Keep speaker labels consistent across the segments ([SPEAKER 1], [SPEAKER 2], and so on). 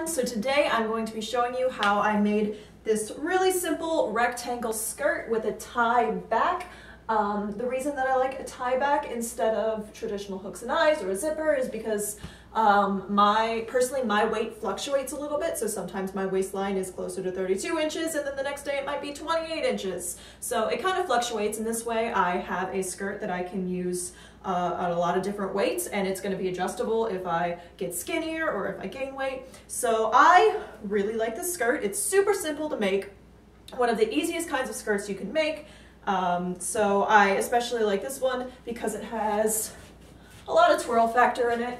[SPEAKER 1] everyone. So today I'm going to be showing you how I made this really simple rectangle skirt with a tie back. Um, the reason that I like a tie back instead of traditional hooks and eyes or a zipper is because um, my personally my weight fluctuates a little bit so sometimes my waistline is closer to 32 inches and then the next day it might be 28 inches so it kind of fluctuates in this way I have a skirt that I can use uh, at a lot of different weights and it's going to be adjustable if I get skinnier or if I gain weight. So I really like this skirt. It's super simple to make one of the easiest kinds of skirts you can make. Um, so I especially like this one because it has a lot of twirl factor in it.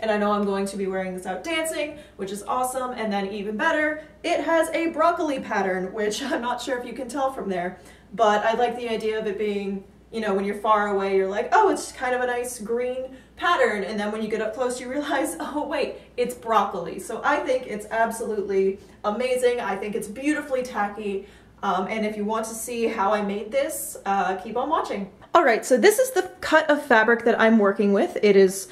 [SPEAKER 1] And I know I'm going to be wearing this out dancing, which is awesome. And then even better, it has a broccoli pattern, which I'm not sure if you can tell from there, but I like the idea of it being, you know, when you're far away, you're like, oh, it's kind of a nice green pattern. And then when you get up close, you realize, oh, wait, it's broccoli. So I think it's absolutely amazing. I think it's beautifully tacky. Um, and if you want to see how I made this, uh, keep on watching. All right, so this is the cut of fabric that I'm working with. It is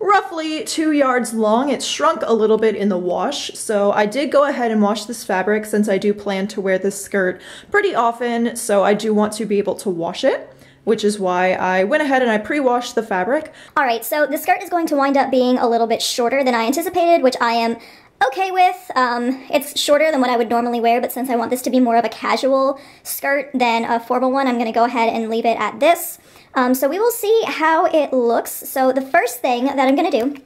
[SPEAKER 1] roughly two yards long. It shrunk a little bit in the wash, so I did go ahead and wash this fabric since I do plan to wear this skirt pretty often, so I do want to be able to wash it which is why I went ahead and I pre-washed the fabric.
[SPEAKER 2] All right, so the skirt is going to wind up being a little bit shorter than I anticipated, which I am okay with. Um, it's shorter than what I would normally wear, but since I want this to be more of a casual skirt than a formal one, I'm going to go ahead and leave it at this. Um, so we will see how it looks. So the first thing that I'm going to do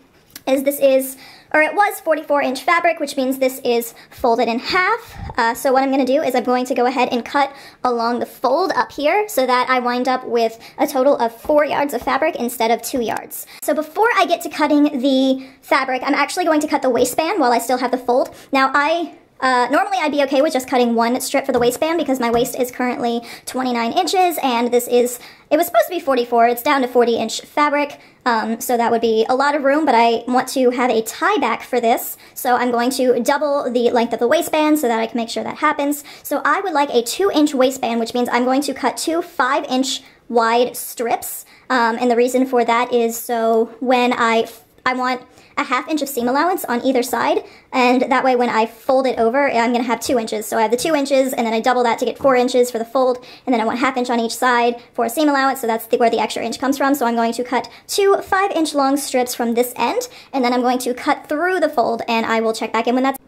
[SPEAKER 2] is this is, or it was 44 inch fabric, which means this is folded in half. Uh, so what I'm going to do is I'm going to go ahead and cut along the fold up here so that I wind up with a total of four yards of fabric instead of two yards. So before I get to cutting the fabric, I'm actually going to cut the waistband while I still have the fold. Now I uh, normally I'd be okay with just cutting one strip for the waistband because my waist is currently 29 inches and this is, it was supposed to be 44, it's down to 40 inch fabric, um, so that would be a lot of room, but I want to have a tie back for this, so I'm going to double the length of the waistband so that I can make sure that happens. So I would like a 2 inch waistband, which means I'm going to cut two 5 inch wide strips, um, and the reason for that is so when I, I want a half inch of seam allowance on either side, and that way when I fold it over, I'm going to have two inches. So I have the two inches, and then I double that to get four inches for the fold, and then I want half inch on each side for a seam allowance, so that's the, where the extra inch comes from. So I'm going to cut two five inch long strips from this end, and then I'm going to cut through the fold, and I will check back in when that's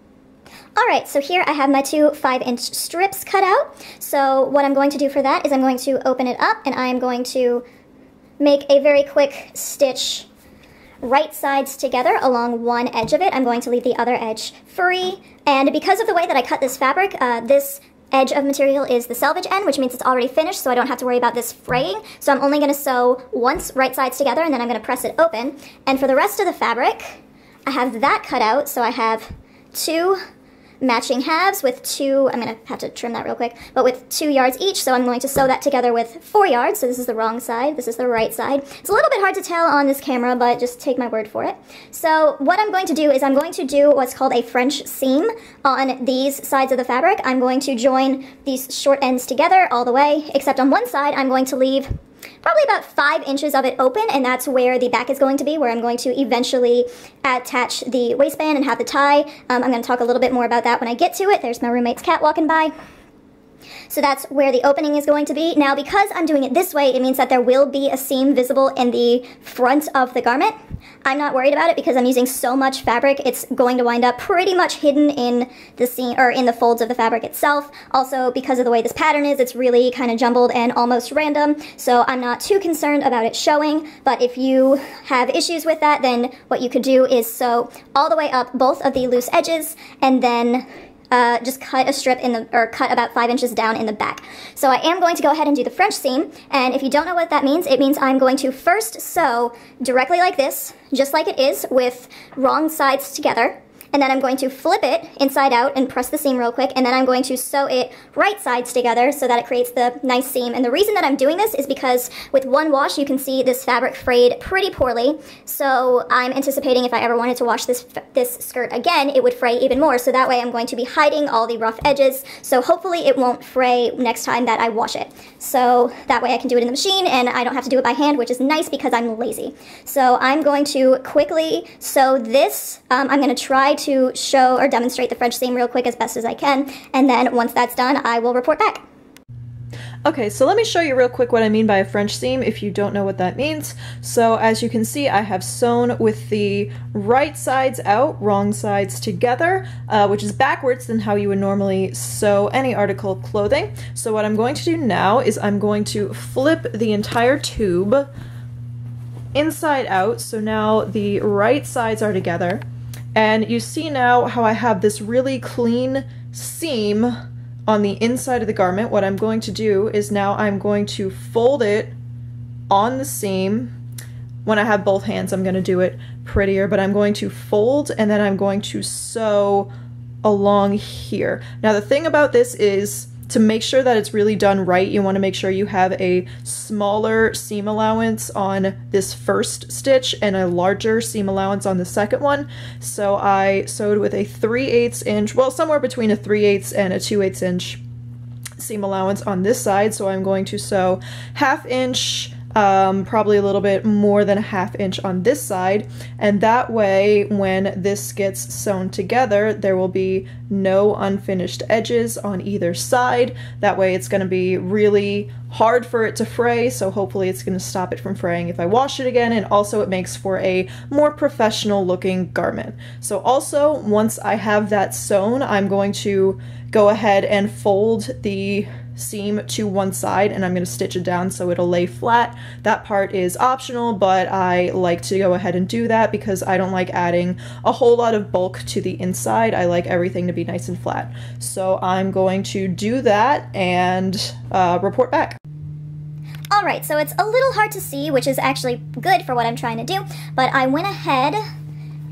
[SPEAKER 2] Alright, so here I have my two 5 inch strips cut out. So what I'm going to do for that is I'm going to open it up and I'm going to make a very quick stitch right sides together along one edge of it. I'm going to leave the other edge free. And because of the way that I cut this fabric, uh, this edge of material is the selvage end, which means it's already finished, so I don't have to worry about this fraying. So I'm only going to sew once right sides together, and then I'm going to press it open. And for the rest of the fabric, I have that cut out, so I have two matching halves with two, I'm going to have to trim that real quick, but with two yards each, so I'm going to sew that together with four yards, so this is the wrong side, this is the right side. It's a little bit hard to tell on this camera, but just take my word for it. So what I'm going to do is I'm going to do what's called a French seam on these sides of the fabric. I'm going to join these short ends together all the way, except on one side I'm going to leave probably about five inches of it open, and that's where the back is going to be, where I'm going to eventually attach the waistband and have the tie. Um, I'm going to talk a little bit more about that when I get to it. There's my roommate's cat walking by. So that's where the opening is going to be. Now, because I'm doing it this way, it means that there will be a seam visible in the front of the garment. I'm not worried about it because I'm using so much fabric, it's going to wind up pretty much hidden in the seam, or in the folds of the fabric itself. Also, because of the way this pattern is, it's really kind of jumbled and almost random, so I'm not too concerned about it showing, but if you have issues with that, then what you could do is sew all the way up both of the loose edges, and then uh, just cut a strip in the, or cut about five inches down in the back. So I am going to go ahead and do the French seam, and if you don't know what that means, it means I'm going to first sew directly like this, just like it is, with wrong sides together, and then I'm going to flip it inside out and press the seam real quick, and then I'm going to sew it right sides together so that it creates the nice seam. And the reason that I'm doing this is because with one wash, you can see this fabric frayed pretty poorly, so I'm anticipating if I ever wanted to wash this, this skirt again, it would fray even more, so that way I'm going to be hiding all the rough edges, so hopefully it won't fray next time that I wash it. So that way I can do it in the machine, and I don't have to do it by hand, which is nice because I'm lazy. So I'm going to quickly sew this. Um, I'm going to try to to show or demonstrate the French seam real quick as best as I can, and then once that's done, I will report back.
[SPEAKER 1] Okay, so let me show you real quick what I mean by a French seam if you don't know what that means. So as you can see, I have sewn with the right sides out, wrong sides together, uh, which is backwards than how you would normally sew any article of clothing. So what I'm going to do now is I'm going to flip the entire tube inside out. So now the right sides are together. And you see now how I have this really clean seam on the inside of the garment, what I'm going to do is now I'm going to fold it on the seam. When I have both hands, I'm going to do it prettier, but I'm going to fold and then I'm going to sew along here. Now the thing about this is to make sure that it's really done right, you want to make sure you have a smaller seam allowance on this first stitch and a larger seam allowance on the second one. So I sewed with a 3 8 inch, well, somewhere between a 3 8 and a 2 8 inch seam allowance on this side. So I'm going to sew half inch um, probably a little bit more than a half inch on this side. And that way, when this gets sewn together, there will be no unfinished edges on either side. That way it's gonna be really hard for it to fray, so hopefully it's gonna stop it from fraying if I wash it again, and also it makes for a more professional looking garment. So also, once I have that sewn, I'm going to go ahead and fold the seam to one side and I'm going to stitch it down so it'll lay flat. That part is optional, but I like to go ahead and do that because I don't like adding a whole lot of bulk to the inside. I like everything to be nice and flat. So I'm going to do that and uh, report back.
[SPEAKER 2] Alright, so it's a little hard to see, which is actually good for what I'm trying to do, but I went ahead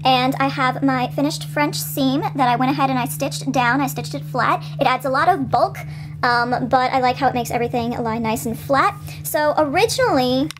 [SPEAKER 2] and I have my finished French seam that I went ahead and I stitched down. I stitched it flat. It adds a lot of bulk, um, but I like how it makes everything lie nice and flat. So originally,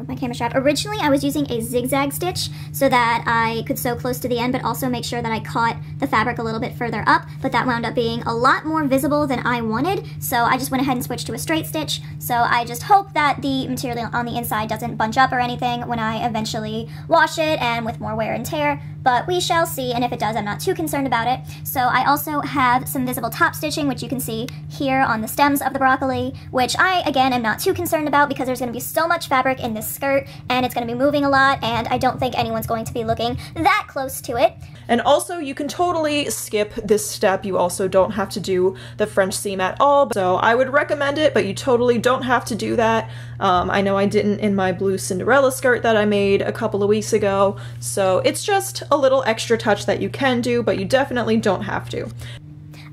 [SPEAKER 2] move my camera strap. Originally, I was using a zigzag stitch so that I could sew close to the end, but also make sure that I caught the fabric a little bit further up, but that wound up being a lot more visible than I wanted, so I just went ahead and switched to a straight stitch. So I just hope that the material on the inside doesn't bunch up or anything when I eventually wash it and with more wear and tear, but we shall see, and if it does, I'm not too concerned about it. So I also have some visible top stitching, which you can see here on the stems of the broccoli, which I, again, am not too concerned about because there's going to be so much fabric in this skirt, and it's going to be moving a lot, and I don't think anyone's going to be looking that close to it.
[SPEAKER 1] And also, you can totally skip this step. You also don't have to do the French seam at all. So I would recommend it, but you totally don't have to do that. Um, I know I didn't in my blue Cinderella skirt that I made a couple of weeks ago. So it's just a little extra touch that you can do, but you definitely don't have to.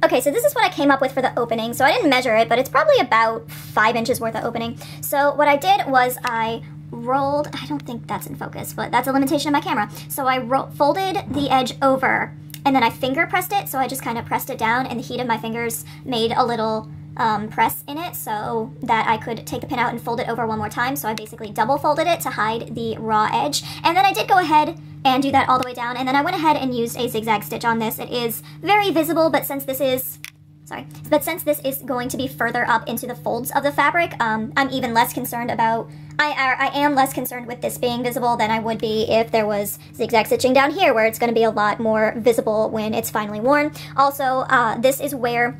[SPEAKER 2] Okay, so this is what I came up with for the opening. So I didn't measure it, but it's probably about five inches worth of opening. So what I did was I rolled, I don't think that's in focus, but that's a limitation of my camera. So I folded the edge over and then I finger pressed it. So I just kind of pressed it down and the heat of my fingers made a little um, press in it so that I could take the pin out and fold it over one more time. So I basically double folded it to hide the raw edge. And then I did go ahead and do that all the way down. And then I went ahead and used a zigzag stitch on this. It is very visible, but since this is sorry. But since this is going to be further up into the folds of the fabric, um, I'm even less concerned about, I, I am less concerned with this being visible than I would be if there was zigzag stitching down here where it's going to be a lot more visible when it's finally worn. Also, uh, this is where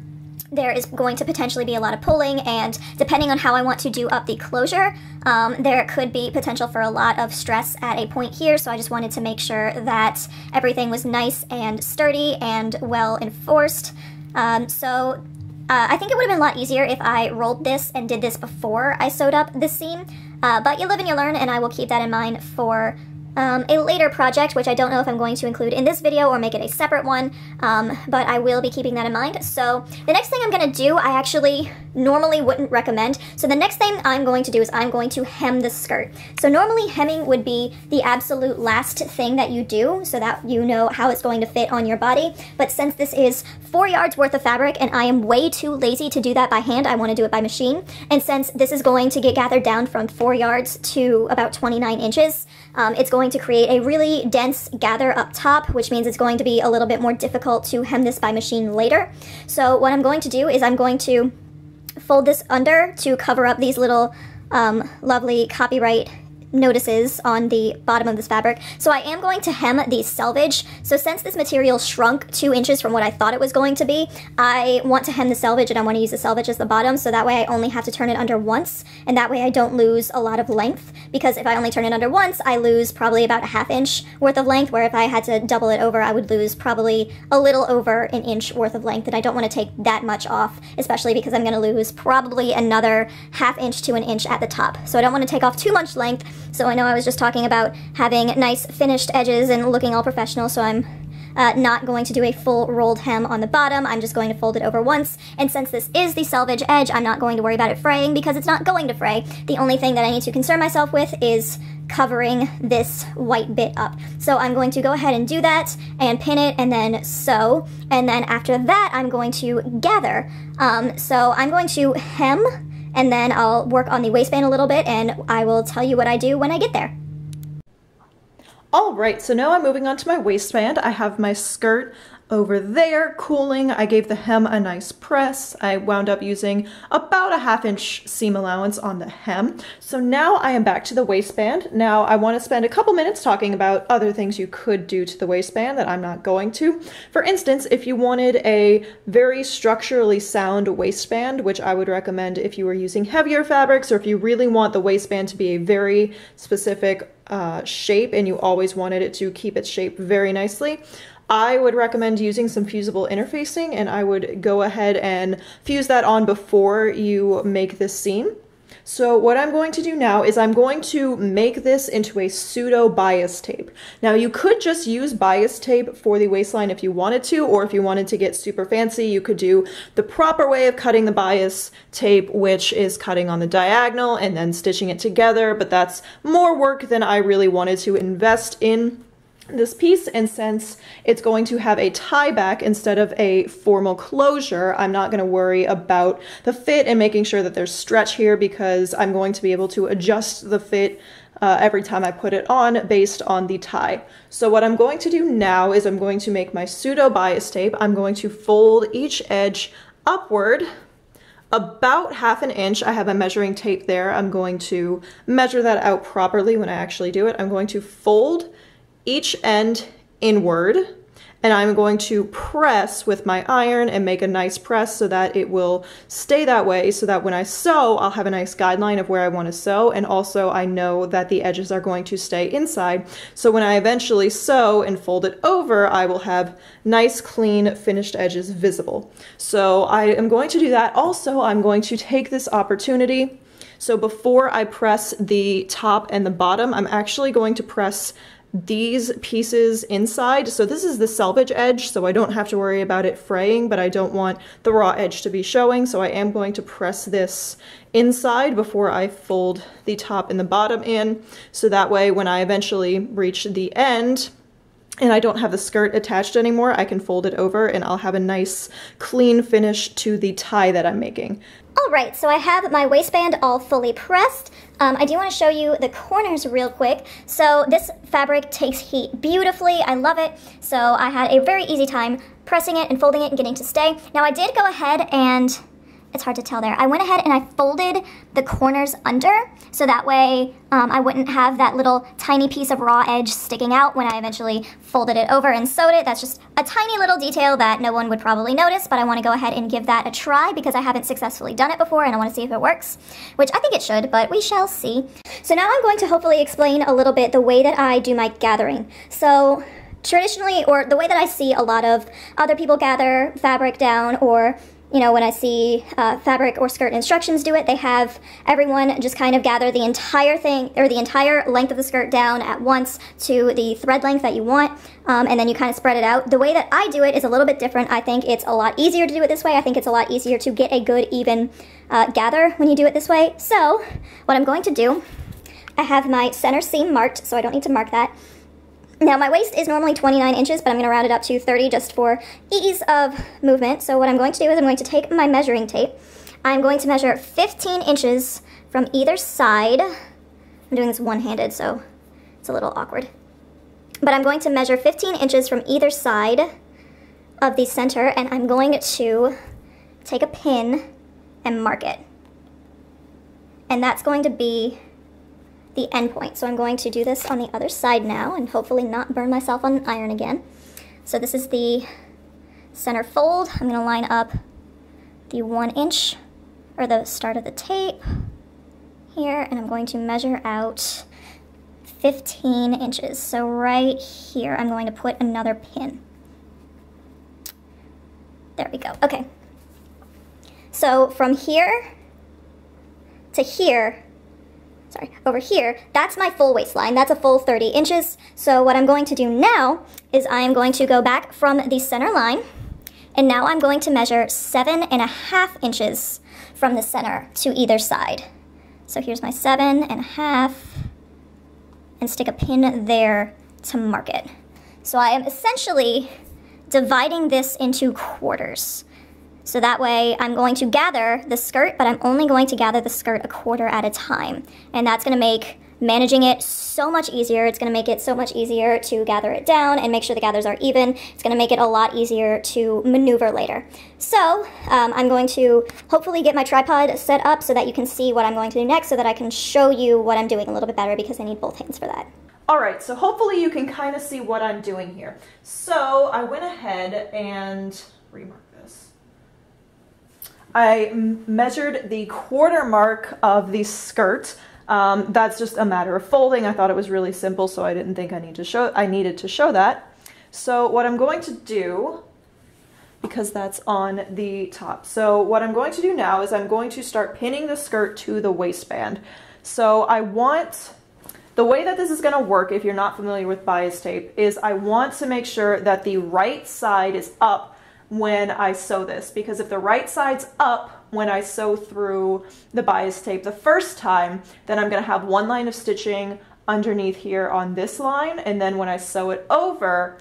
[SPEAKER 2] there is going to potentially be a lot of pulling and depending on how I want to do up the closure, um, there could be potential for a lot of stress at a point here. So I just wanted to make sure that everything was nice and sturdy and well enforced. Um, so uh, I think it would have been a lot easier if I rolled this and did this before I sewed up the seam. Uh, but you live and you learn, and I will keep that in mind for um, a later project, which I don't know if I'm going to include in this video or make it a separate one, um, but I will be keeping that in mind. So the next thing I'm going to do, I actually normally wouldn't recommend. So the next thing I'm going to do is I'm going to hem the skirt. So normally hemming would be the absolute last thing that you do so that you know how it's going to fit on your body. But since this is four yards worth of fabric and I am way too lazy to do that by hand, I want to do it by machine. And since this is going to get gathered down from four yards to about 29 inches, um, it's going to create a really dense gather up top, which means it's going to be a little bit more difficult to hem this by machine later. So what I'm going to do is I'm going to fold this under to cover up these little um, lovely copyright notices on the bottom of this fabric. So I am going to hem the selvage. So since this material shrunk two inches from what I thought it was going to be, I want to hem the selvage and I want to use the selvage as the bottom so that way I only have to turn it under once and that way I don't lose a lot of length because if I only turn it under once, I lose probably about a half inch worth of length where if I had to double it over, I would lose probably a little over an inch worth of length and I don't want to take that much off, especially because I'm going to lose probably another half inch to an inch at the top. So I don't want to take off too much length so I know I was just talking about having nice finished edges and looking all professional, so I'm uh, not going to do a full rolled hem on the bottom. I'm just going to fold it over once. And since this is the selvage edge, I'm not going to worry about it fraying because it's not going to fray. The only thing that I need to concern myself with is covering this white bit up. So I'm going to go ahead and do that and pin it and then sew. And then after that, I'm going to gather. Um, so I'm going to hem and then I'll work on the waistband a little bit and I will tell you what I do when I get there.
[SPEAKER 1] All right, so now I'm moving on to my waistband. I have my skirt over there cooling. I gave the hem a nice press. I wound up using about a half inch seam allowance on the hem. So now I am back to the waistband. Now I want to spend a couple minutes talking about other things you could do to the waistband that I'm not going to. For instance, if you wanted a very structurally sound waistband, which I would recommend if you were using heavier fabrics or if you really want the waistband to be a very specific uh, shape and you always wanted it to keep its shape very nicely, I would recommend using some fusible interfacing and I would go ahead and fuse that on before you make this seam. So what I'm going to do now is I'm going to make this into a pseudo bias tape. Now you could just use bias tape for the waistline if you wanted to, or if you wanted to get super fancy, you could do the proper way of cutting the bias tape, which is cutting on the diagonal and then stitching it together, but that's more work than I really wanted to invest in this piece and since it's going to have a tie back instead of a formal closure I'm not going to worry about the fit and making sure that there's stretch here because I'm going to be able to adjust the fit uh, every time I put it on based on the tie. So what I'm going to do now is I'm going to make my pseudo bias tape. I'm going to fold each edge upward about half an inch. I have a measuring tape there. I'm going to measure that out properly when I actually do it. I'm going to fold each end inward and I'm going to press with my iron and make a nice press so that it will stay that way so that when I sew, I'll have a nice guideline of where I want to sew and also I know that the edges are going to stay inside. So when I eventually sew and fold it over, I will have nice, clean, finished edges visible. So I am going to do that. Also, I'm going to take this opportunity so before I press the top and the bottom, I'm actually going to press these pieces inside. So this is the selvage edge, so I don't have to worry about it fraying, but I don't want the raw edge to be showing. So I am going to press this inside before I fold the top and the bottom in. So that way, when I eventually reach the end, and I don't have the skirt attached anymore, I can fold it over and I'll have a nice clean finish to the tie that I'm making.
[SPEAKER 2] Alright, so I have my waistband all fully pressed. Um, I do want to show you the corners real quick. So this fabric takes heat beautifully. I love it. So I had a very easy time pressing it and folding it and getting it to stay. Now I did go ahead and it's hard to tell there. I went ahead and I folded the corners under so that way um, I wouldn't have that little tiny piece of raw edge sticking out when I eventually folded it over and sewed it. That's just a tiny little detail that no one would probably notice, but I want to go ahead and give that a try because I haven't successfully done it before and I want to see if it works, which I think it should, but we shall see. So now I'm going to hopefully explain a little bit the way that I do my gathering. So traditionally, or the way that I see a lot of other people gather fabric down or you know, when I see uh, fabric or skirt instructions do it, they have everyone just kind of gather the entire thing or the entire length of the skirt down at once to the thread length that you want, um, and then you kind of spread it out. The way that I do it is a little bit different. I think it's a lot easier to do it this way. I think it's a lot easier to get a good, even uh, gather when you do it this way. So, what I'm going to do, I have my center seam marked, so I don't need to mark that. Now my waist is normally 29 inches, but I'm going to round it up to 30 just for ease of movement. So what I'm going to do is I'm going to take my measuring tape. I'm going to measure 15 inches from either side. I'm doing this one-handed, so it's a little awkward. But I'm going to measure 15 inches from either side of the center, and I'm going to take a pin and mark it. And that's going to be the end point. So I'm going to do this on the other side now and hopefully not burn myself on iron again. So this is the center fold. I'm gonna line up the one inch or the start of the tape here and I'm going to measure out 15 inches. So right here, I'm going to put another pin. There we go, okay. So from here to here, sorry, over here, that's my full waistline. That's a full 30 inches. So what I'm going to do now is I am going to go back from the center line, and now I'm going to measure seven and a half inches from the center to either side. So here's my seven and a half, and stick a pin there to mark it. So I am essentially dividing this into quarters. So that way I'm going to gather the skirt, but I'm only going to gather the skirt a quarter at a time. And that's gonna make managing it so much easier. It's gonna make it so much easier to gather it down and make sure the gathers are even. It's gonna make it a lot easier to maneuver later. So um, I'm going to hopefully get my tripod set up so that you can see what I'm going to do next so that I can show you what I'm doing a little bit better because I need both hands for that.
[SPEAKER 1] All right, so hopefully you can kind of see what I'm doing here. So I went ahead and remark I measured the quarter mark of the skirt. Um, that's just a matter of folding. I thought it was really simple, so I didn't think I need to show I needed to show that. So what I'm going to do, because that's on the top. So what I'm going to do now is I'm going to start pinning the skirt to the waistband. So I want, the way that this is gonna work, if you're not familiar with bias tape, is I want to make sure that the right side is up when I sew this because if the right side's up when I sew through the bias tape the first time, then I'm gonna have one line of stitching underneath here on this line and then when I sew it over,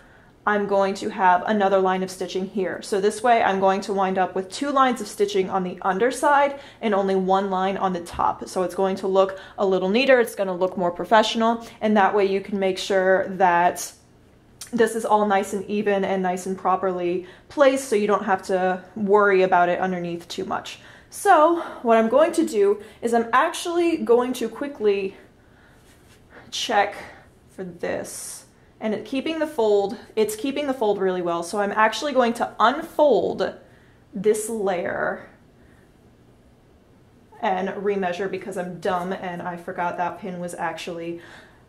[SPEAKER 1] I'm going to have another line of stitching here. So this way I'm going to wind up with two lines of stitching on the underside and only one line on the top. So it's going to look a little neater, it's gonna look more professional, and that way you can make sure that this is all nice and even and nice and properly placed so you don't have to worry about it underneath too much. So what I'm going to do is I'm actually going to quickly check for this and it, keeping the fold, it's keeping the fold really well. So I'm actually going to unfold this layer and remeasure because I'm dumb and I forgot that pin was actually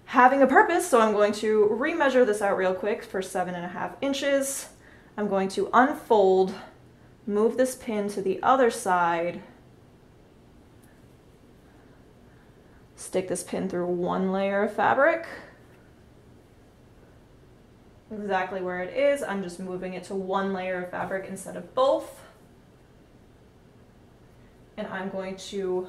[SPEAKER 1] having a purpose, so I'm going to remeasure this out real quick for seven and a half inches. I'm going to unfold, move this pin to the other side, stick this pin through one layer of fabric, exactly where it is. I'm just moving it to one layer of fabric instead of both. And I'm going to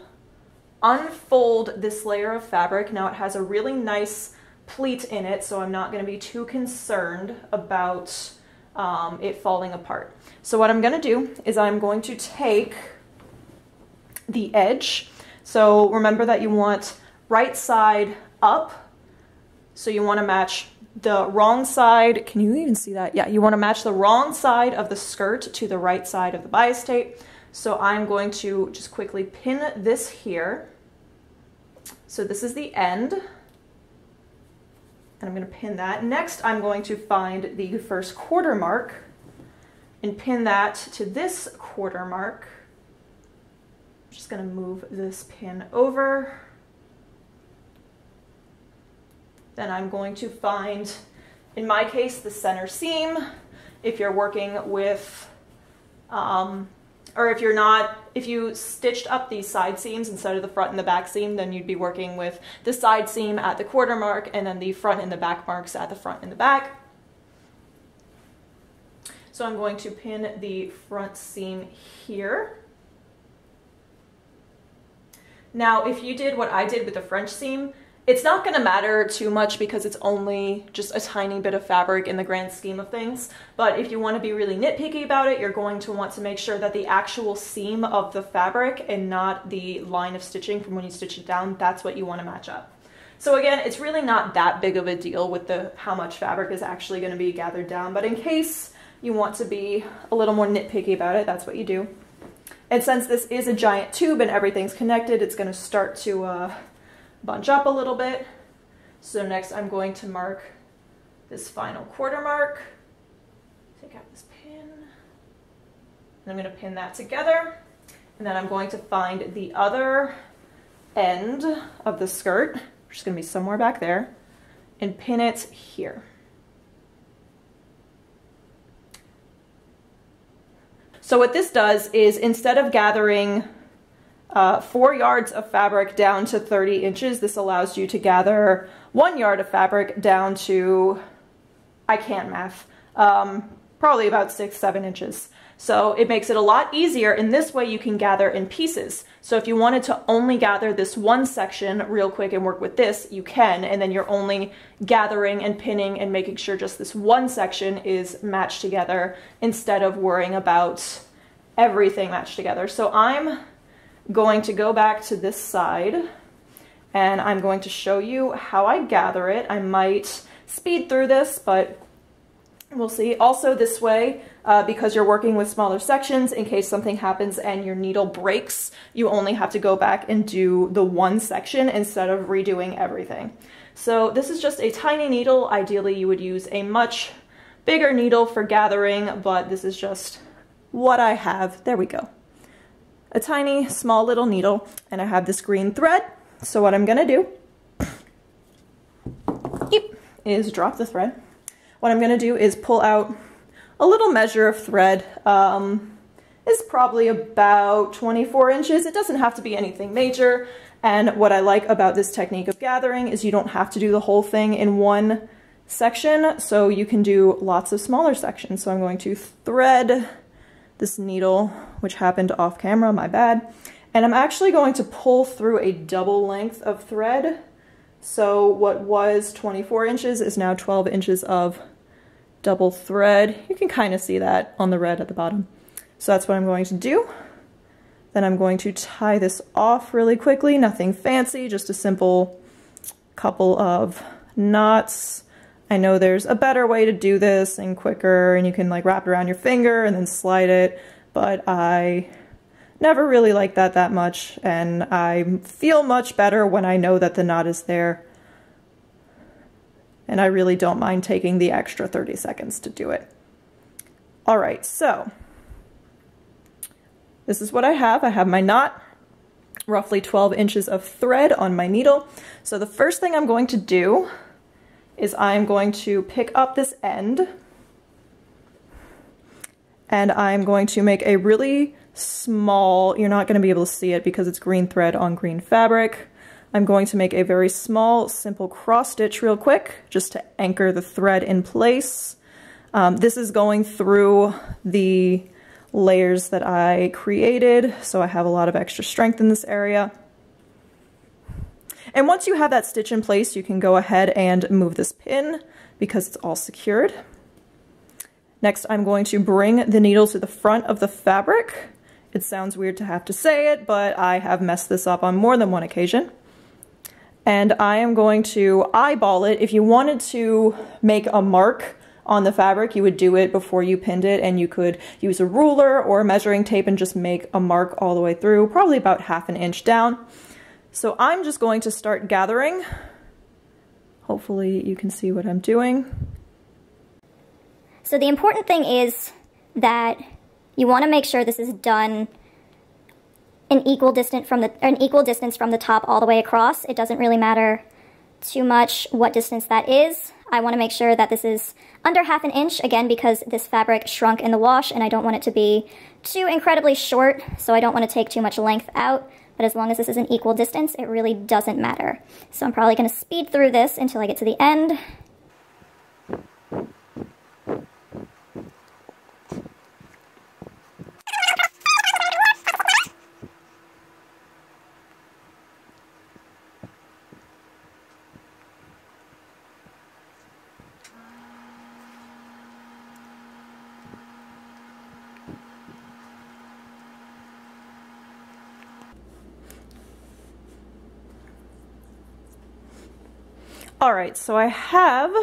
[SPEAKER 1] unfold this layer of fabric. Now it has a really nice pleat in it, so I'm not going to be too concerned about um, it falling apart. So what I'm going to do is I'm going to take the edge. So remember that you want right side up. So you want to match the wrong side. Can you even see that? Yeah, you want to match the wrong side of the skirt to the right side of the bias tape. So I'm going to just quickly pin this here. So this is the end. And I'm going to pin that. Next, I'm going to find the first quarter mark and pin that to this quarter mark. I'm just going to move this pin over. Then I'm going to find, in my case, the center seam. If you're working with um, or if you're not, if you stitched up these side seams instead of the front and the back seam, then you'd be working with the side seam at the quarter mark and then the front and the back marks at the front and the back. So I'm going to pin the front seam here. Now, if you did what I did with the French seam, it's not going to matter too much because it's only just a tiny bit of fabric in the grand scheme of things. But if you want to be really nitpicky about it, you're going to want to make sure that the actual seam of the fabric and not the line of stitching from when you stitch it down, that's what you want to match up. So again, it's really not that big of a deal with the how much fabric is actually going to be gathered down. But in case you want to be a little more nitpicky about it, that's what you do. And since this is a giant tube and everything's connected, it's going to start to uh, bunch up a little bit. So next I'm going to mark this final quarter mark. Take out this pin. And I'm going to pin that together. And then I'm going to find the other end of the skirt, which is going to be somewhere back there, and pin it here. So what this does is instead of gathering uh, four yards of fabric down to 30 inches, this allows you to gather one yard of fabric down to, I can't math, um, probably about six, seven inches. So it makes it a lot easier. In this way, you can gather in pieces. So if you wanted to only gather this one section real quick and work with this, you can, and then you're only gathering and pinning and making sure just this one section is matched together instead of worrying about everything matched together. So I'm going to go back to this side and I'm going to show you how I gather it. I might speed through this, but we'll see. Also this way, uh, because you're working with smaller sections, in case something happens and your needle breaks, you only have to go back and do the one section instead of redoing everything. So this is just a tiny needle. Ideally, you would use a much bigger needle for gathering, but this is just what I have. There we go. A tiny, small little needle, and I have this green thread. So what I'm gonna do is drop the thread. What I'm gonna do is pull out a little measure of thread. Um, is probably about 24 inches. It doesn't have to be anything major. And what I like about this technique of gathering is you don't have to do the whole thing in one section, so you can do lots of smaller sections. So I'm going to thread this needle, which happened off camera, my bad. And I'm actually going to pull through a double length of thread. So what was 24 inches is now 12 inches of double thread. You can kind of see that on the red at the bottom. So that's what I'm going to do. Then I'm going to tie this off really quickly, nothing fancy, just a simple couple of knots. I know there's a better way to do this and quicker and you can like wrap it around your finger and then slide it, but I never really like that that much and I feel much better when I know that the knot is there. And I really don't mind taking the extra 30 seconds to do it. All right, so this is what I have. I have my knot, roughly 12 inches of thread on my needle. So the first thing I'm going to do is I'm going to pick up this end and I'm going to make a really small, you're not going to be able to see it because it's green thread on green fabric. I'm going to make a very small, simple cross stitch real quick just to anchor the thread in place. Um, this is going through the layers that I created, so I have a lot of extra strength in this area. And once you have that stitch in place, you can go ahead and move this pin because it's all secured. Next, I'm going to bring the needle to the front of the fabric. It sounds weird to have to say it, but I have messed this up on more than one occasion. And I am going to eyeball it. If you wanted to make a mark on the fabric, you would do it before you pinned it and you could use a ruler or measuring tape and just make a mark all the way through, probably about half an inch down. So I'm just going to start gathering. Hopefully you can see what I'm doing.
[SPEAKER 2] So the important thing is that you want to make sure this is done an equal distance from the an equal distance from the top all the way across. It doesn't really matter too much what distance that is. I want to make sure that this is under half an inch, again, because this fabric shrunk in the wash and I don't want it to be too incredibly short, so I don't want to take too much length out. But as long as this is an equal distance, it really doesn't matter. So I'm probably going to speed through this until I get to the end.
[SPEAKER 1] All right, so I have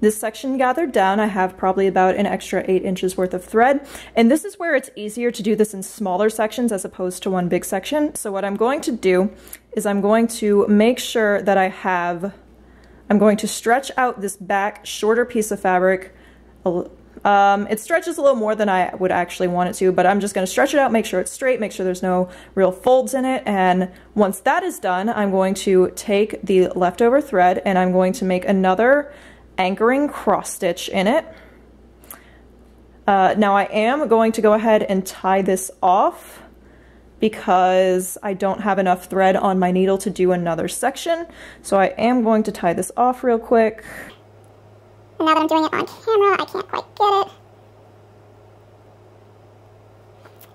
[SPEAKER 1] this section gathered down, I have probably about an extra eight inches worth of thread. And this is where it's easier to do this in smaller sections as opposed to one big section. So what I'm going to do is I'm going to make sure that I have, I'm going to stretch out this back shorter piece of fabric. Um, it stretches a little more than I would actually want it to, but I'm just going to stretch it out, make sure it's straight, make sure there's no real folds in it. And once that is done, I'm going to take the leftover thread and I'm going to make another anchoring cross stitch in it. Uh, now I am going to go ahead and tie this off because I don't have enough thread on my needle to do another section. So I am going to tie this off real quick.
[SPEAKER 3] Now that I'm doing it on camera, I can't quite get it.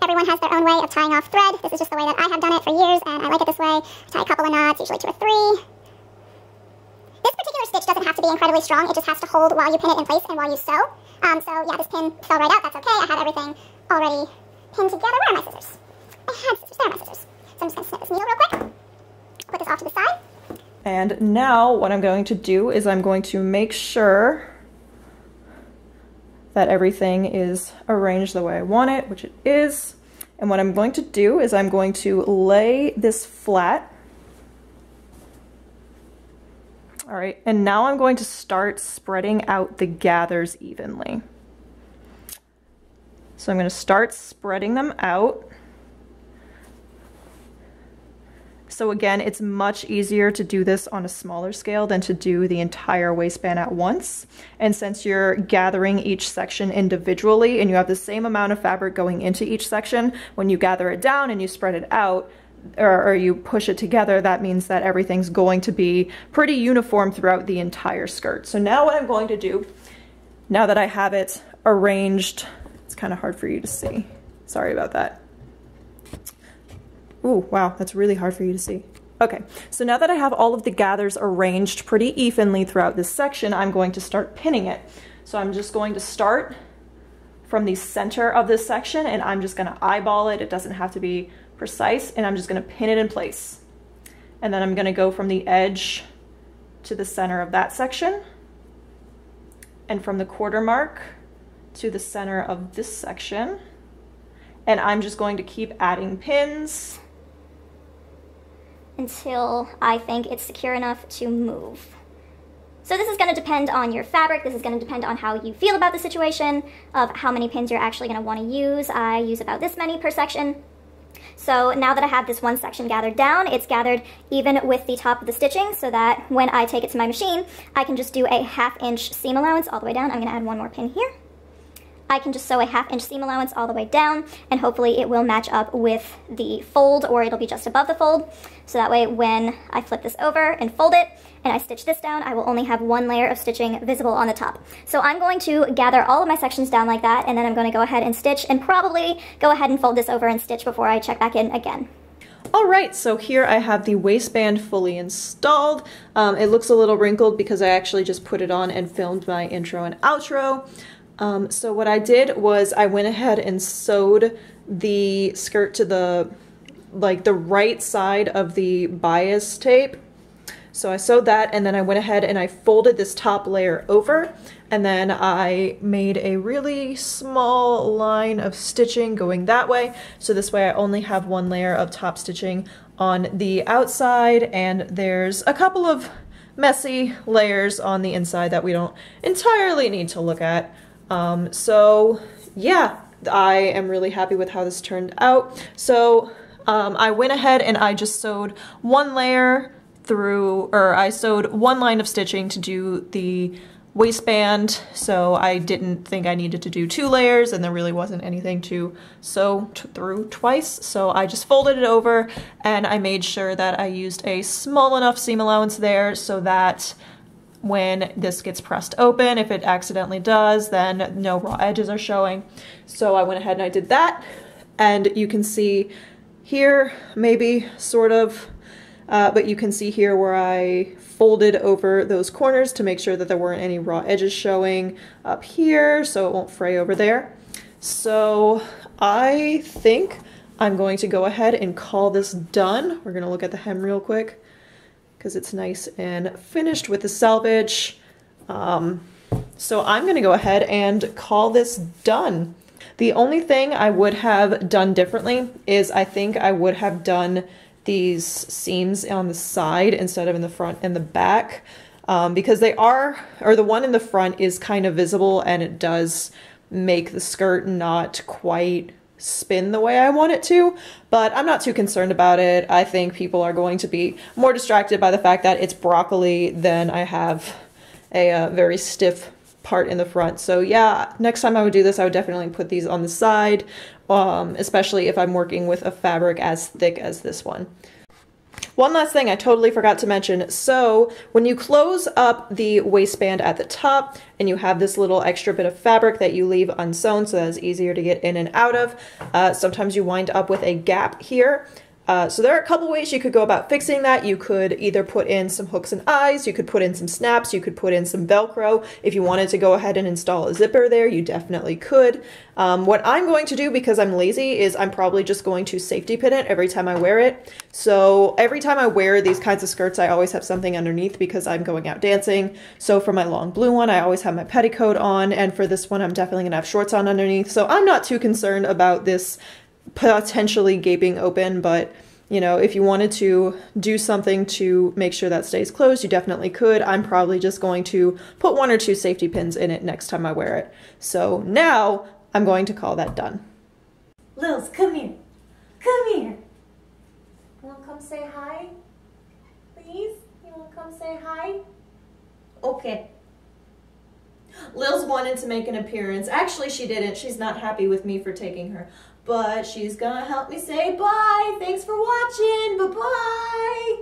[SPEAKER 3] Everyone has their own way of tying off thread. This is just the way that I have done it for years, and I like it this way. tie a couple of knots, usually two or three. This particular stitch doesn't have to be incredibly strong. It just has to hold while you pin it in place and while you sew. Um, so yeah, this pin fell right out. That's okay. I had everything already pinned together. Where are my scissors? I had scissors. There are my scissors. So I'm just going to snip this needle real quick. Put this off to the side.
[SPEAKER 1] And now what I'm going to do is I'm going to make sure that everything is arranged the way I want it, which it is. And what I'm going to do is I'm going to lay this flat all right, and now I'm going to start spreading out the gathers evenly. So I'm going to start spreading them out. So again, it's much easier to do this on a smaller scale than to do the entire waistband at once. And since you're gathering each section individually and you have the same amount of fabric going into each section, when you gather it down and you spread it out, or, or, you push it together, that means that everything's going to be pretty uniform throughout the entire skirt. So now what I'm going to do, now that I have it arranged, it's kind of hard for you to see. Sorry about that. Ooh, wow, that's really hard for you to see. Okay, so now that I have all of the gathers arranged pretty evenly throughout this section, I'm going to start pinning it. So I'm just going to start from the center of this section and I'm just gonna eyeball it. It doesn't have to be precise and I'm just gonna pin it in place. And then I'm gonna go from the edge to the center of that section and from the quarter mark to the center of this section. And I'm just going to keep adding pins
[SPEAKER 2] until I think it's secure enough to move. So this is going to depend on your fabric. This is going to depend on how you feel about the situation, of how many pins you're actually going to want to use. I use about this many per section. So now that I have this one section gathered down, it's gathered even with the top of the stitching so that when I take it to my machine, I can just do a half inch seam allowance all the way down. I'm gonna add one more pin here. I can just sew a half inch seam allowance all the way down and hopefully it will match up with the fold or it'll be just above the fold. So that way when I flip this over and fold it and I stitch this down, I will only have one layer of stitching visible on the top. So I'm going to gather all of my sections down like that and then I'm going to go ahead and stitch and probably go ahead and fold this over and stitch before I check back in again.
[SPEAKER 1] Alright, so here I have the waistband fully installed. Um, it looks a little wrinkled because I actually just put it on and filmed my intro and outro. Um, so what I did was I went ahead and sewed the skirt to the like the right side of the bias tape. So I sewed that and then I went ahead and I folded this top layer over and then I made a really small line of stitching going that way. So this way I only have one layer of top stitching on the outside and there's a couple of messy layers on the inside that we don't entirely need to look at. Um, so yeah, I am really happy with how this turned out. So um, I went ahead and I just sewed one layer through, or I sewed one line of stitching to do the waistband, so I didn't think I needed to do two layers and there really wasn't anything to sew through twice, so I just folded it over and I made sure that I used a small enough seam allowance there so that when this gets pressed open. If it accidentally does, then no raw edges are showing. So I went ahead and I did that. And you can see here, maybe sort of, uh, but you can see here where I folded over those corners to make sure that there weren't any raw edges showing up here so it won't fray over there. So I think I'm going to go ahead and call this done. We're gonna look at the hem real quick because it's nice and finished with the selvage. Um, So I'm gonna go ahead and call this done. The only thing I would have done differently is I think I would have done these seams on the side instead of in the front and the back um, because they are, or the one in the front is kind of visible and it does make the skirt not quite spin the way I want it to, but I'm not too concerned about it. I think people are going to be more distracted by the fact that it's broccoli than I have a uh, very stiff part in the front. So yeah, next time I would do this, I would definitely put these on the side, um, especially if I'm working with a fabric as thick as this one. One last thing I totally forgot to mention. So when you close up the waistband at the top and you have this little extra bit of fabric that you leave unsewn so that it's easier to get in and out of, uh, sometimes you wind up with a gap here. Uh, so there are a couple ways you could go about fixing that. You could either put in some hooks and eyes, you could put in some snaps, you could put in some Velcro. If you wanted to go ahead and install a zipper there, you definitely could. Um, what I'm going to do because I'm lazy is I'm probably just going to safety pin it every time I wear it. So every time I wear these kinds of skirts, I always have something underneath because I'm going out dancing. So for my long blue one, I always have my petticoat on. And for this one, I'm definitely gonna have shorts on underneath. So I'm not too concerned about this potentially gaping open, but you know, if you wanted to do something to make sure that stays closed, you definitely could. I'm probably just going to put one or two safety pins in it next time I wear it. So now I'm going to call that done.
[SPEAKER 4] Lils, come here. Come here. You wanna come say hi? Please? You wanna come say hi? Okay.
[SPEAKER 1] Lils wanted to make an appearance. Actually, she didn't. She's not happy with me for taking her but she's gonna help me say bye. Thanks for watching. Bye-bye.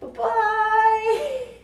[SPEAKER 1] Bye-bye.